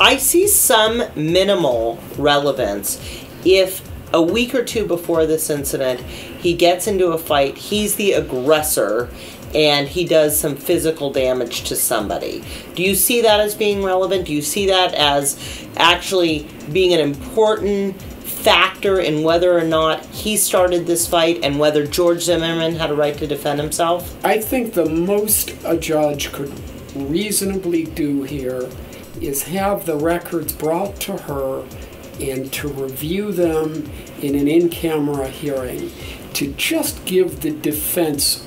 I see some minimal relevance if a week or two before this incident he gets into a fight, he's the aggressor, and he does some physical damage to somebody. Do you see that as being relevant? Do you see that as actually being an important factor in whether or not he started this fight and whether George Zimmerman had a right to defend himself? I think the most a judge could reasonably do here is have the records brought to her and to review them in an in camera hearing to just give the defense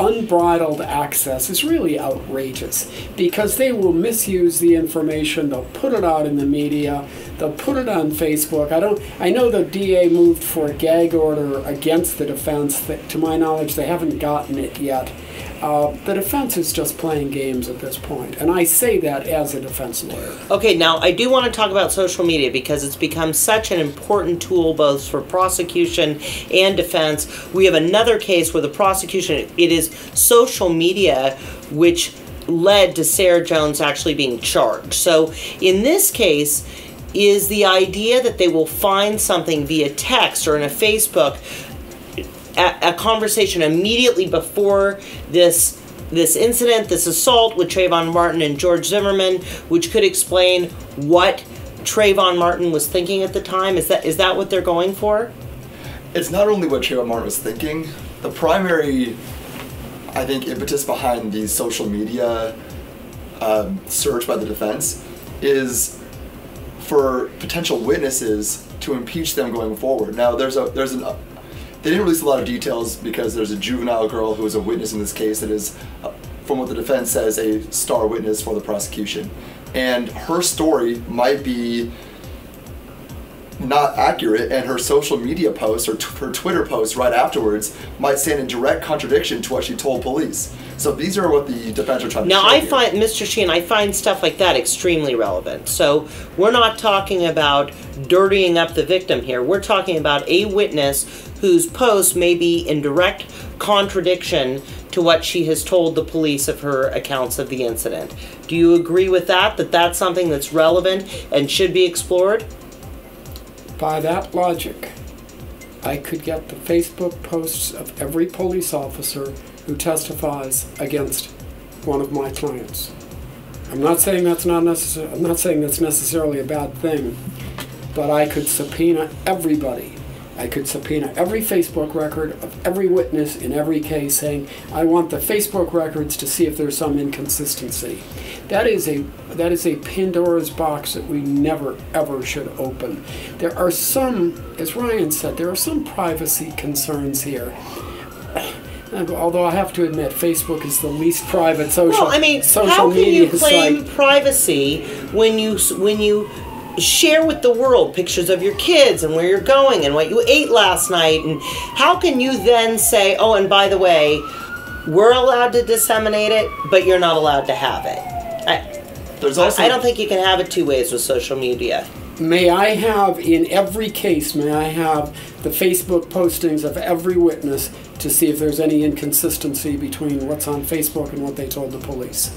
unbridled access is really outrageous because they will misuse the information they'll put it out in the media they'll put it on facebook i don't i know the da moved for a gag order against the defense to my knowledge they haven't gotten it yet uh, the defense is just playing games at this point, and I say that as a defense lawyer. Okay, now I do want to talk about social media because it's become such an important tool both for prosecution and defense. We have another case where the prosecution, it is social media which led to Sarah Jones actually being charged. So in this case, is the idea that they will find something via text or in a Facebook a, a conversation immediately before this this incident, this assault with Trayvon Martin and George Zimmerman, which could explain what Trayvon Martin was thinking at the time. Is that is that what they're going for? It's not only what Trayvon Martin was thinking. The primary, I think, impetus behind the social media um, search by the defense is for potential witnesses to impeach them going forward. Now, there's a there's an they didn't release a lot of details because there's a juvenile girl who is a witness in this case that is, uh, from what the defense says, a star witness for the prosecution. And her story might be not accurate, and her social media posts or t- her Twitter posts right afterwards might stand in direct contradiction to what she told police. So these are what the defense are trying Now, to Now I here. find, Mr. Sheahen, I find stuff like that extremely relevant. So, we're not talking about dirtying up the victim here. We're talking about a witness whose post may be in direct contradiction to what she has told the police of her accounts of the incident. Do you agree with that? That that's something that's relevant and should be explored? By that logic, I could get the Facebook posts of every police officer who testifies against one of my clients. I'm not saying that's not necessary. I'm not saying that's necessarily a bad thing, but I could subpoena everybody. I could subpoena every Facebook record of every witness in every case, saying I want the Facebook records to see if there's some inconsistency. That is a that is a Pandora's box that we never ever should open. There are some, as Ryan said, there are some privacy concerns here. Although I have to admit, Facebook is the least private social. Well, I mean, social how can media you claim site. privacy when you when you share with the world pictures of your kids and where you're going and what you ate last night and how can you then say, "Oh, and by the way, we're allowed to disseminate it, but you're not allowed to have it." I, There's also I don't think you can have it two ways with social media. May I have, in every case, may I have the Facebook postings of every witness to see if there's any inconsistency between what's on Facebook and what they told the police?